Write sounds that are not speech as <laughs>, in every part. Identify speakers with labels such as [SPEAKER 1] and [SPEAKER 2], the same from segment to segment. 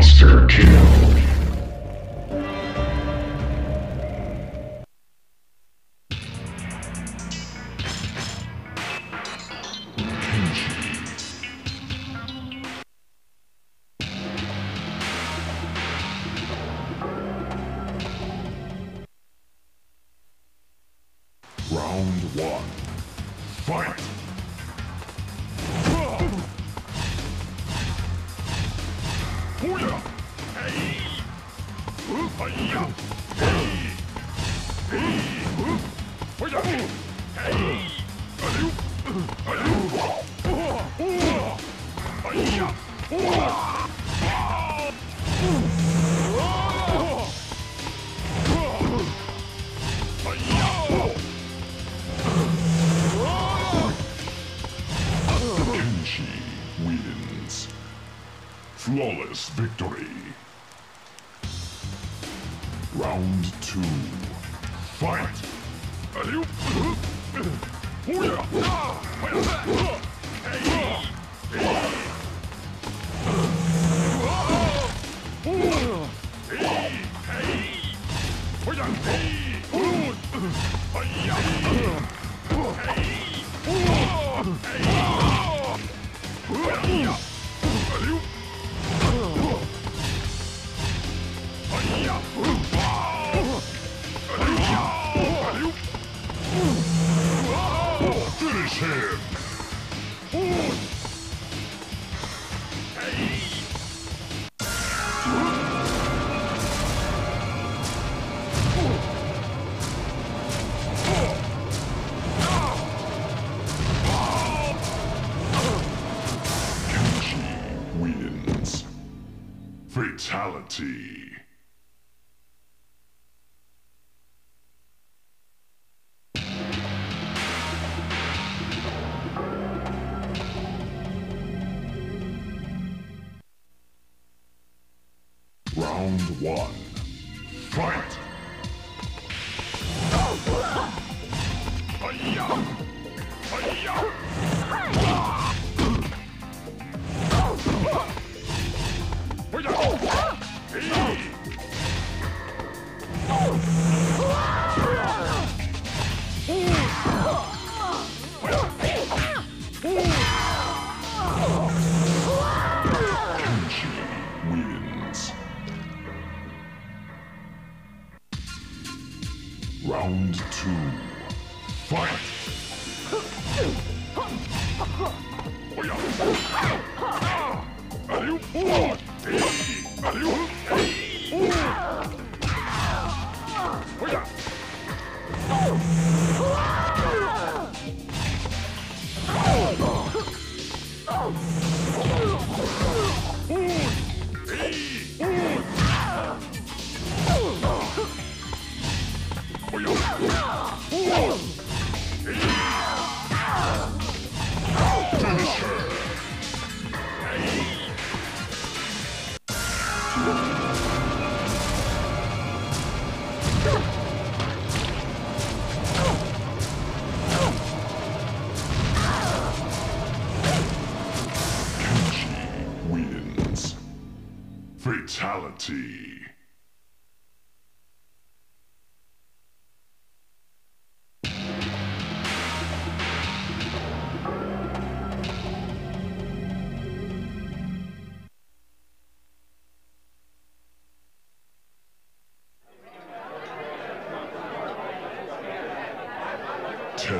[SPEAKER 1] Monster kill.
[SPEAKER 2] Victory. Round two. Fight! Finish him! 哎呀哎呀。快呀。走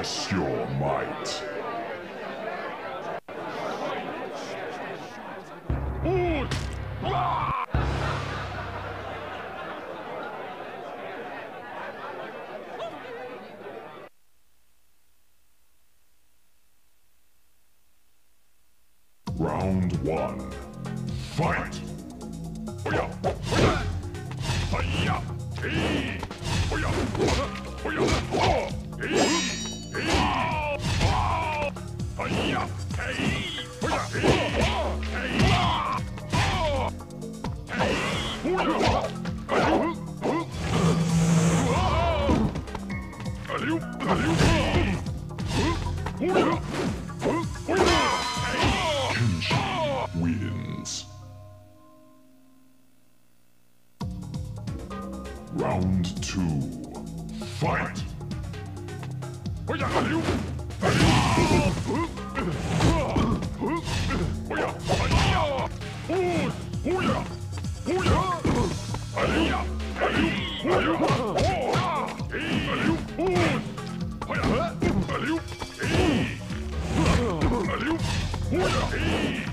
[SPEAKER 2] Test your might. Kenshi Sim.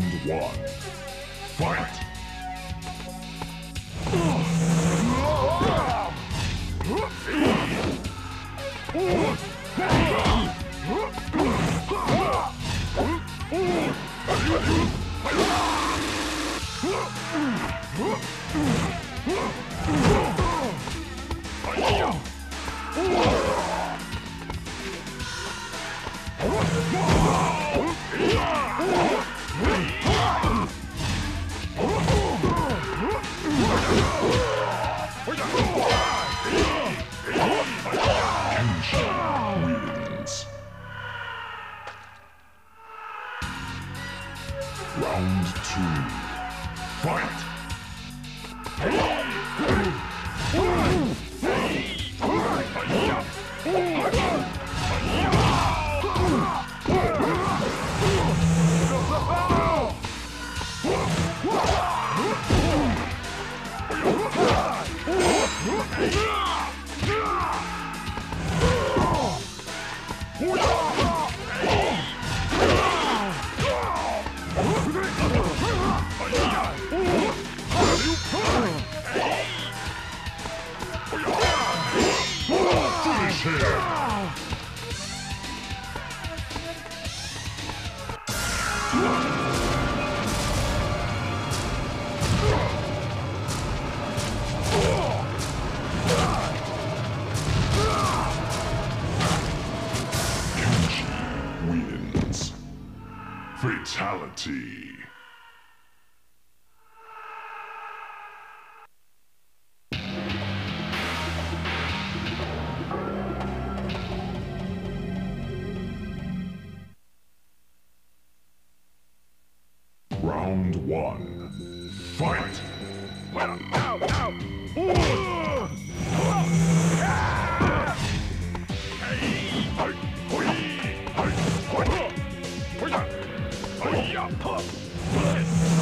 [SPEAKER 2] Round one. Fight! Ooh! <laughs> Round two. Fight! Whoa. やった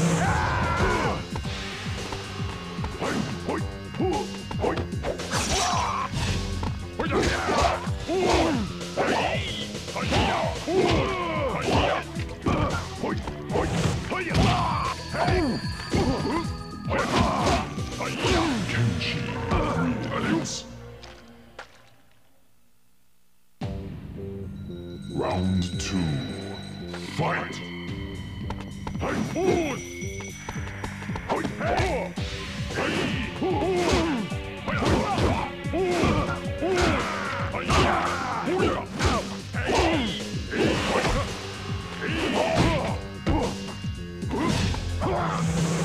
[SPEAKER 2] Ah!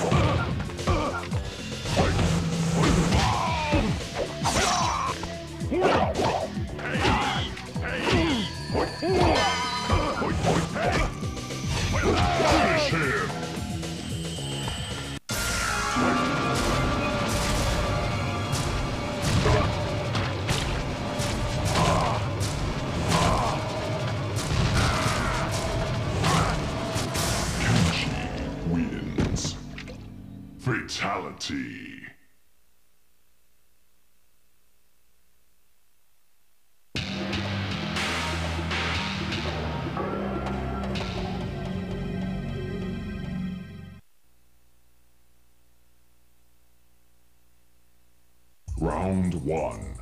[SPEAKER 2] Round one.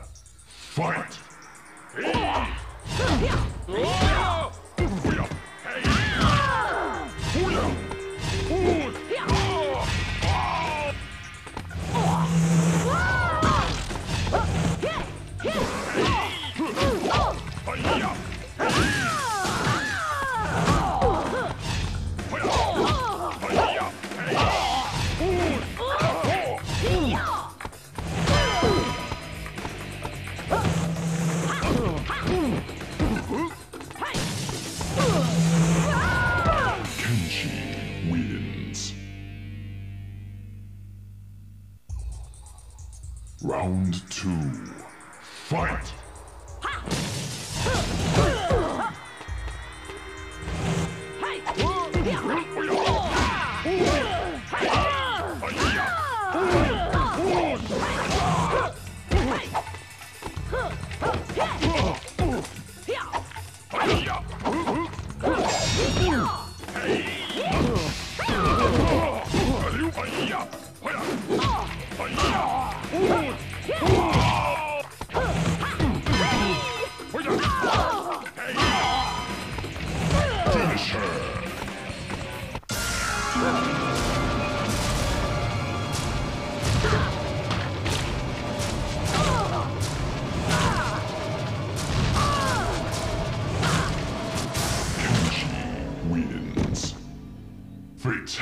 [SPEAKER 2] Fight! Round two. Fight!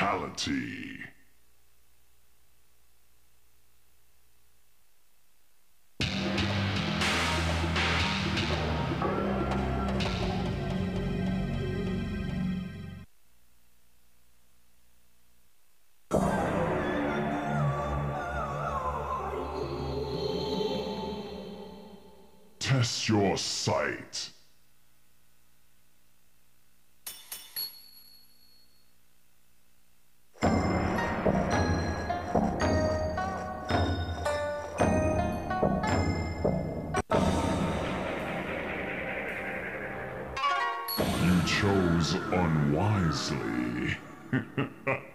[SPEAKER 2] Fatality. Chose unwisely. <laughs>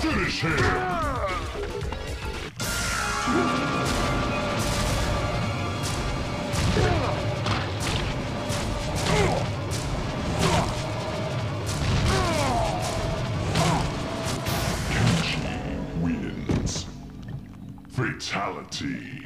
[SPEAKER 2] Finish him! Kenshi wins. Fatality.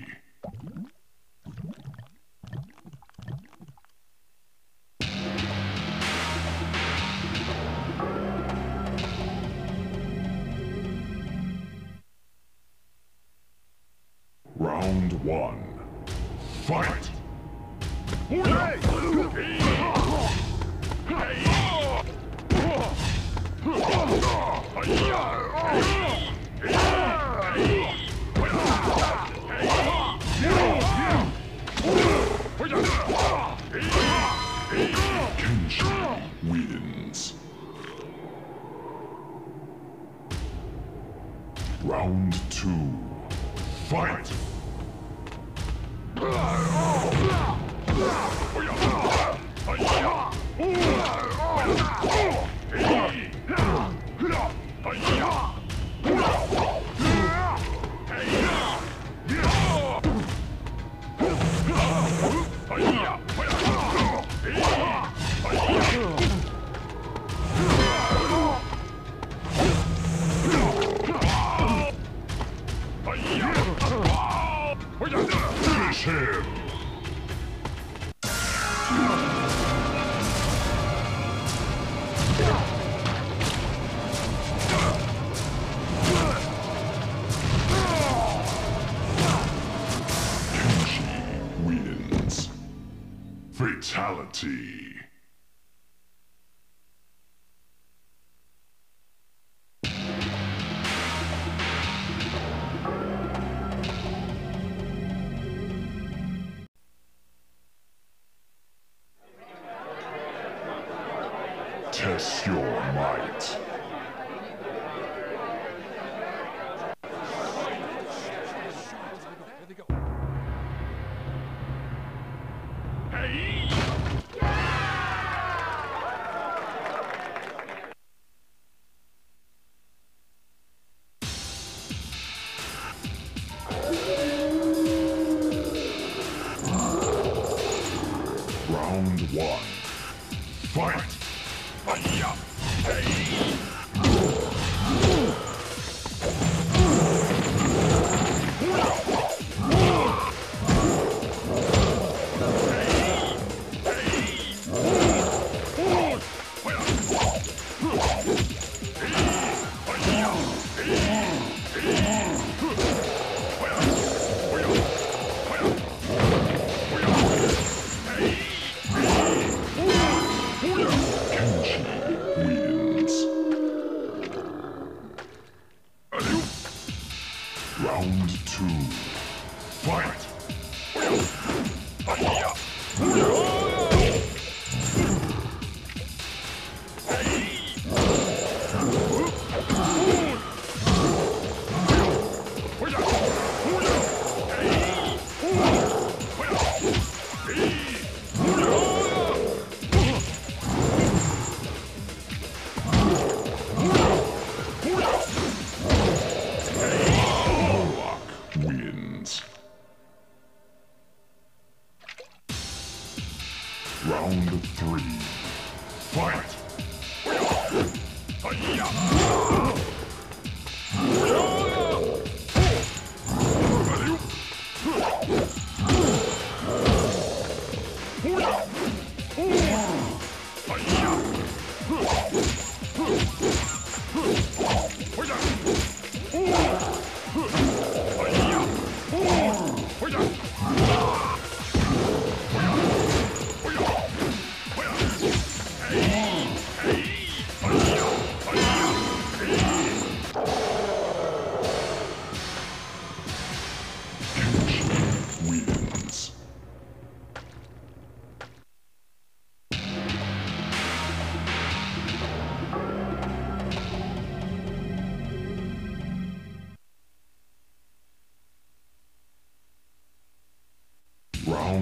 [SPEAKER 2] Finish him! Round three. Fight!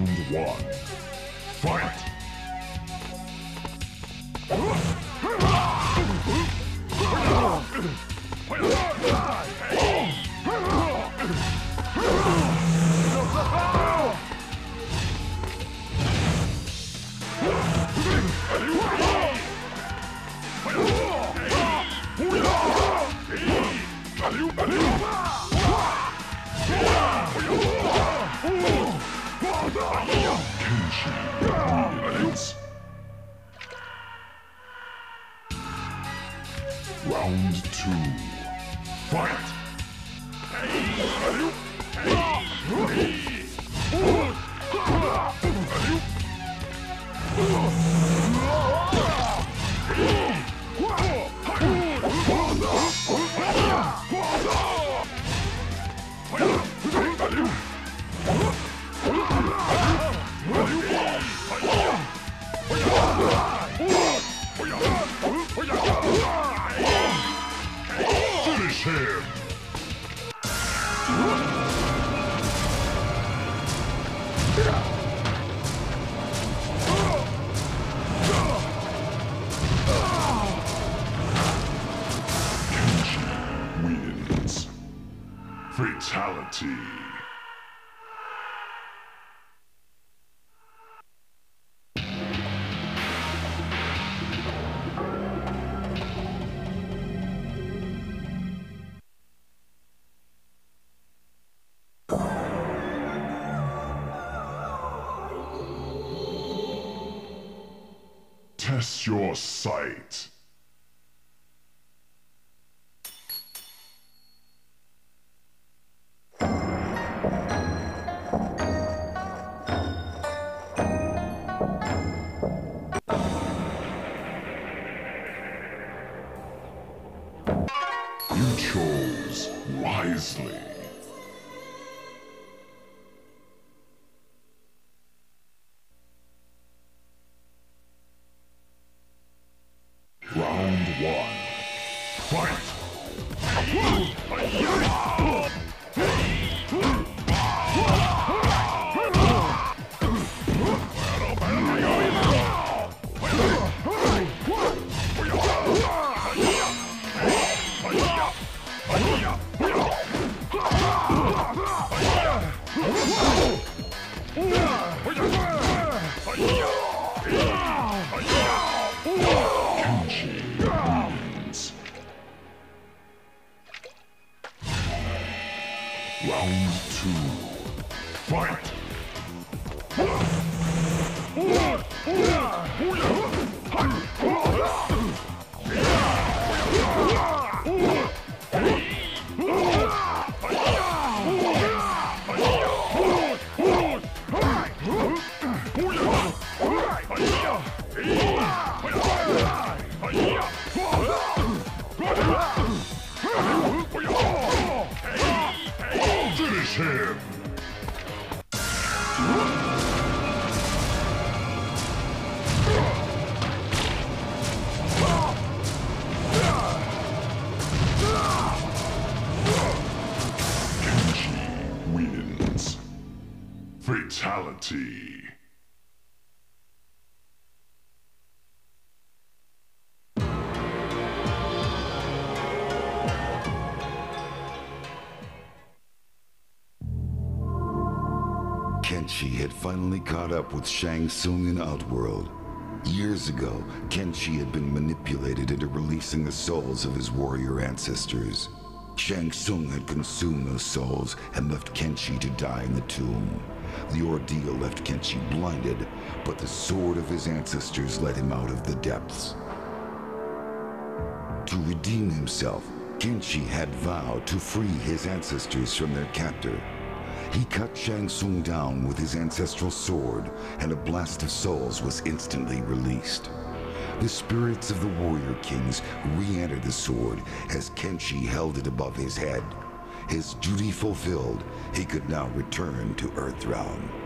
[SPEAKER 2] round one. Round two. Fight! Him! Kenshi wins. Fatality. Your sight. You chose wisely. Round two. Fight! Fatality.
[SPEAKER 1] Kenshi had finally caught up with Shang Tsung in Outworld. Years ago, Kenshi had been manipulated into releasing the souls of his warrior ancestors. Shang Tsung had consumed those souls and left Kenshi to die in the tomb. The ordeal left Kenshi blinded, but the sword of his ancestors led him out of the depths. To redeem himself, Kenshi had vowed to free his ancestors from their captor. He cut Shang Tsung down with his ancestral sword, and a blast of souls was instantly released. The spirits of the warrior kings re-entered the sword as Kenshi held it above his head. His duty fulfilled, he could now return to Earthrealm.